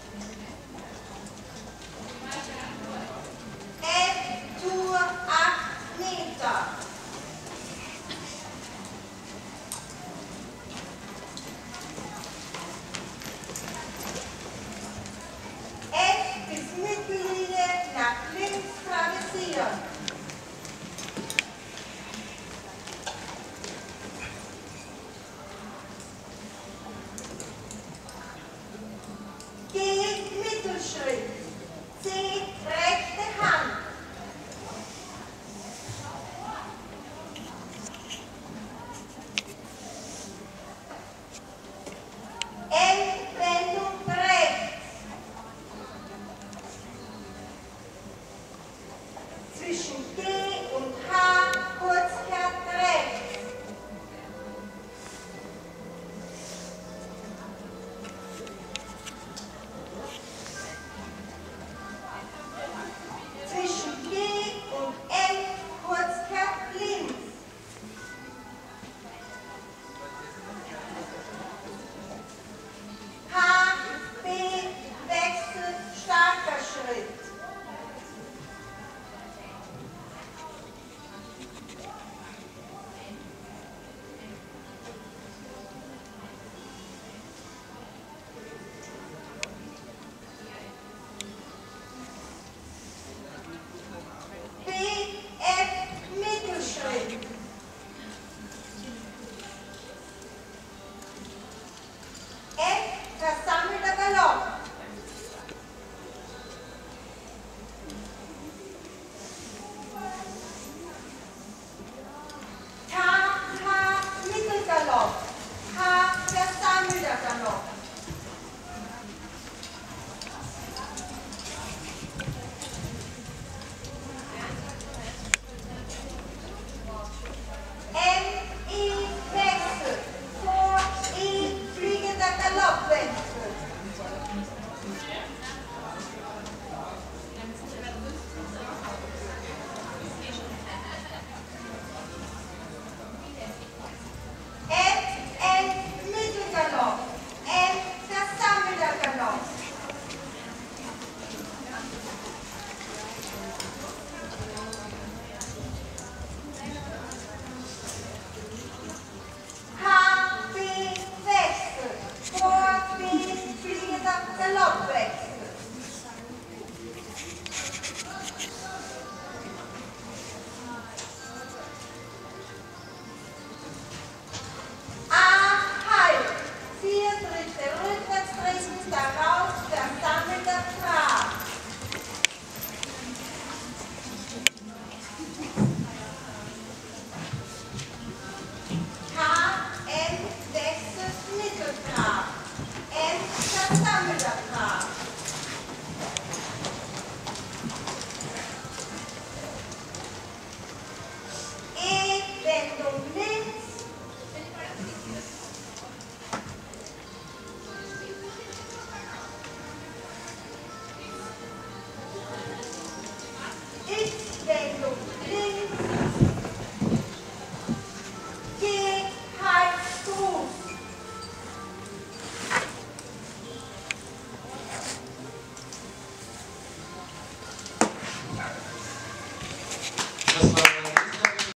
感じ一、震动门，一、震动。